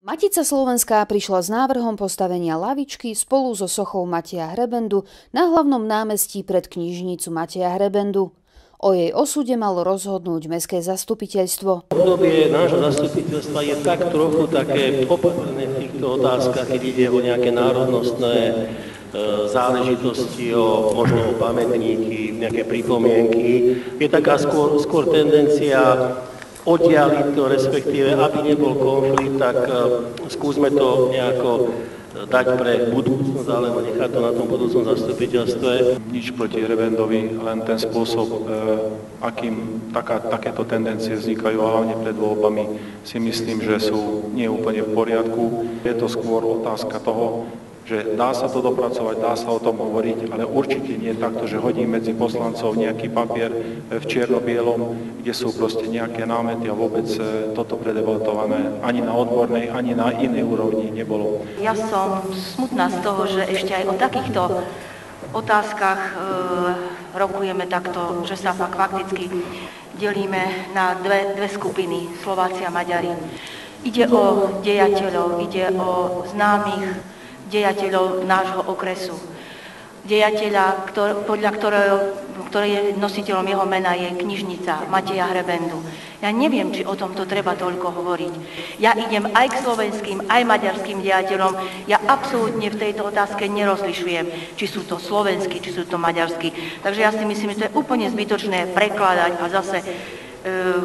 Matica Slovenská prišla s návrhom postavenia lavičky spolu so sochou Matia Hrebendu na hlavnom námestí pred knižnicu Matia Hrebendu. O jej osude malo rozhodnúť Mestské zastupiteľstvo. Obdobie nášho zastupiteľstva je tak trochu také popolné v týchto otázkach, keď ide o nejaké národnostné e, záležitosti, o možno pamätníky, nejaké pripomienky. Je taká skôr, skôr tendencia oddialiť to, respektíve, aby nebol konflikt, tak e, skúsme to nejako dať pre budúcnosť, alebo nechať to na tom budúcom zastupiteľstve. Nič proti Revendovi, len ten spôsob, e, akým taká, takéto tendencie vznikajú, hlavne pred voľbami, si myslím, že sú nie úplne v poriadku. Je to skôr otázka toho, že dá sa to dopracovať, dá sa o tom hovoriť, ale určite nie takto, že hodím medzi poslancov nejaký papier v čierno-bielom, kde sú proste nejaké námety a vôbec e, toto predebatované ani na odbornej, ani na inej úrovni nebolo. Ja som smutná z toho, že ešte aj o takýchto otázkach e, rokujeme takto, že sa fakt fakticky delíme na dve, dve skupiny, Slováci a Maďari. Ide o dejateľov, ide o známych dejateľov nášho okresu. Dejateľa, ktor, podľa ktorého, ktorý je nositeľom jeho mena, je knižnica Mateja Hrebendu. Ja neviem, či o tomto treba toľko hovoriť. Ja idem aj k slovenským, aj maďarským dejateľom. Ja absolútne v tejto otázke nerozlišujem, či sú to slovenskí, či sú to maďarskí. Takže ja si myslím, že to je úplne zbytočné prekladať a zase uh,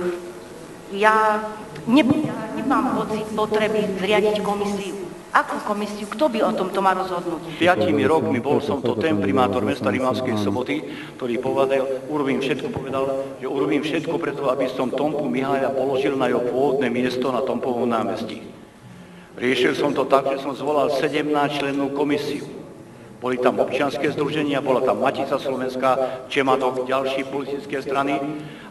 ja, ne, ja nemám pocit potreby zriadiť komisiu Akú komisiu? Kto by o tomto mal rozhodnúť? Piatimi rokmi bol som to ten primátor mesta Rimavskej soboty, ktorý povedal, urobím všetko, povedal, že urobím všetko preto, aby som Tompu Miháľa položil na jeho pôvodné miesto na Tompovom námestí. Riešil som to tak, že som zvolal 17 členov komisiu. Boli tam občianské združenia, bola tam Matica Slovenská, Čematok, ďalší politické strany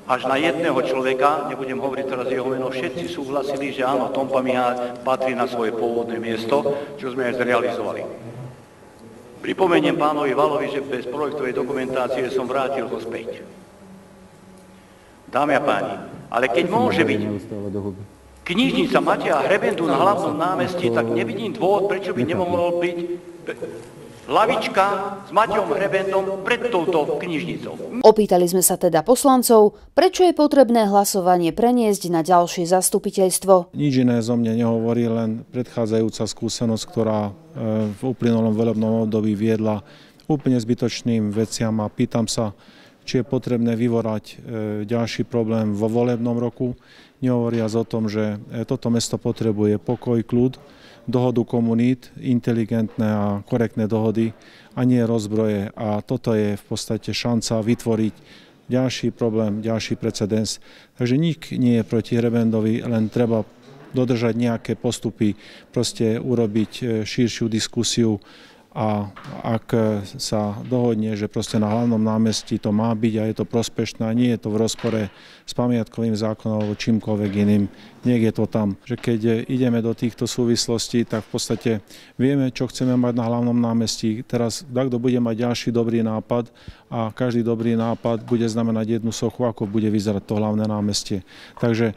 až na jedného človeka, nebudem hovoriť teraz jeho meno, všetci súhlasili, že áno, Tom Pamihá patrí na svoje pôvodné miesto, čo sme aj zrealizovali. Pripomeniem pánovi Valovi, že bez projektovej dokumentácie som vrátil ho späť. Dámy a páni, ale keď môže byť knižnica Matia Hrebendu na hlavnom námestí, tak nevidím dôvod, prečo by nemohol byť lavička s Maťom Hrebendom pred touto knižnicou. Opýtali sme sa teda poslancov, prečo je potrebné hlasovanie preniesť na ďalšie zastupiteľstvo. Nič iné zo mne nehovorí, len predchádzajúca skúsenosť, ktorá e, v uplynulom volebnom období viedla úplne zbytočným veciam a pýtam sa, či je potrebné vyvorať e, ďalší problém vo volebnom roku, nehovoriac o tom, že e, toto mesto potrebuje pokoj, kľud, dohodu komunít, inteligentné a korektné dohody a nie rozbroje. A toto je v podstate šanca vytvoriť ďalší problém, ďalší precedens. Takže nik nie je proti Hrebendovi, len treba dodržať nejaké postupy, proste urobiť e, širšiu diskusiu, a ak sa dohodne, že proste na hlavnom námestí to má byť a je to prospešné nie je to v rozpore s pamiatkovým zákonom alebo čímkoľvek iným, nech je to tam. Že keď ideme do týchto súvislostí, tak v podstate vieme, čo chceme mať na hlavnom námestí. Teraz kto bude mať ďalší dobrý nápad a každý dobrý nápad bude znamenať jednu sochu, ako bude vyzerať to hlavné námestie. Takže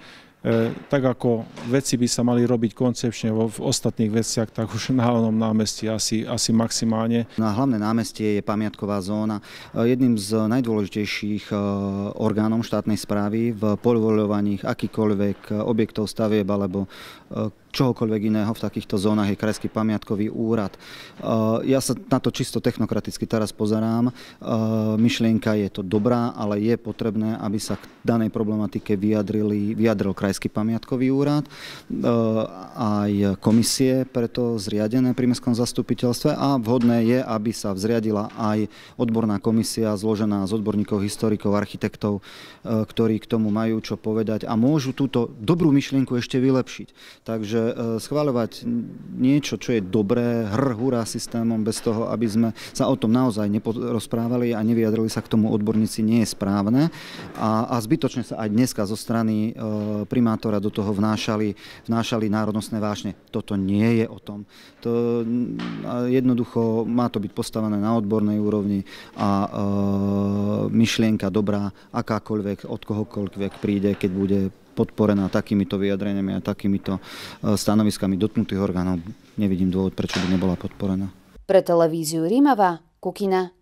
tak ako veci by sa mali robiť koncepčne v ostatných veciach, tak už na hlavnom námestí asi, asi maximálne. Na hlavné námestie je pamiatková zóna. E, jedným z najdôležitejších e, orgánov štátnej správy v povoľovaní akýkoľvek objektov stavieb alebo čohokoľvek iného v takýchto zónach je Krajský pamiatkový úrad. Uh, ja sa na to čisto technokraticky teraz pozerám. Uh, myšlienka je to dobrá, ale je potrebné, aby sa k danej problematike vyjadrili, vyjadril Krajský pamiatkový úrad, uh, aj komisie preto zriadené pri mestskom zastupiteľstve a vhodné je, aby sa vzriadila aj odborná komisia zložená z odborníkov, historikov, architektov, ktorí k tomu majú čo povedať a môžu túto dobrú myšlienku ešte vylepšiť. Takže schváľovať niečo, čo je dobré, hr, hurá systémom, bez toho, aby sme sa o tom naozaj neporozprávali a nevyjadrili sa k tomu odborníci, nie je správne. A, a zbytočne sa aj dneska zo strany e, primátora do toho vnášali, vnášali národnostné vášne. Toto nie je o tom. To, jednoducho má to byť postavené na odbornej úrovni a e, myšlienka dobrá, akákoľvek, od kohokoľvek príde, keď bude podporená takýmito vyjadreniami a takýmito e, stanoviskami dotknutých orgánov. Nevidím dôvod, prečo by nebola podporená. Pre televíziu Rímava, Kukina.